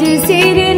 You de